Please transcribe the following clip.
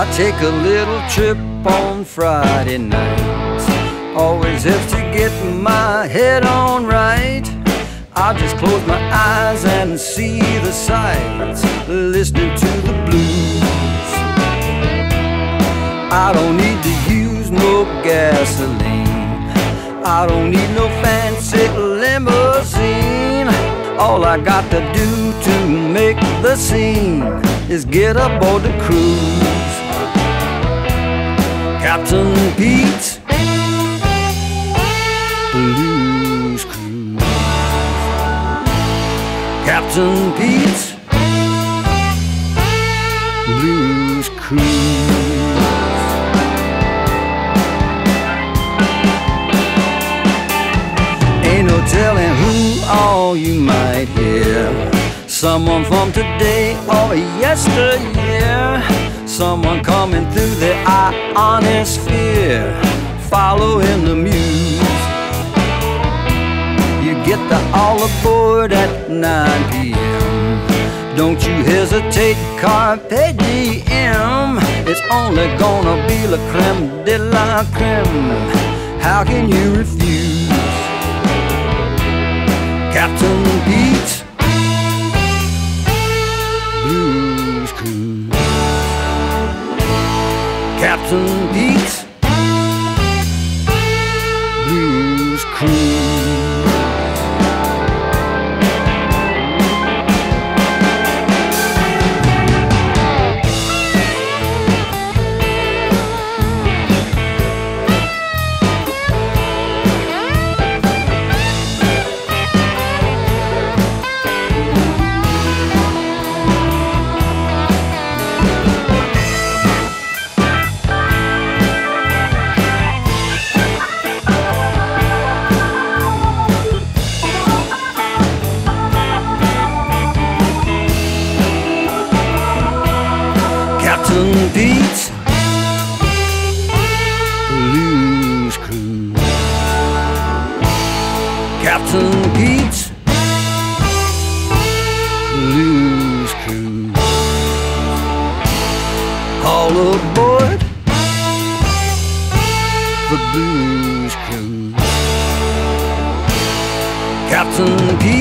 I take a little trip on Friday night. Always helps to get my head on right. I just close my eyes and see the sights, listening to the blues. I don't need to use no gasoline. I don't need no fancy limousine. All I got to do to make the scene is get aboard the cruise. Captain Pete Blues Cruise. Captain Pete Blues Cruise. Ain't no telling who all you might hear. Someone from today or yesteryear. Someone coming through the ionosphere, following the muse. You get the all aboard at 9 p.m. Don't you hesitate, carpe diem. It's only gonna be la creme de la creme. How can you refuse? Captain Pete Captain Pete Blues Cruise. Captain Pete Blues Cruise. Captain Pete Blues Cruise. All aboard the Blues Cruise. Captain Pete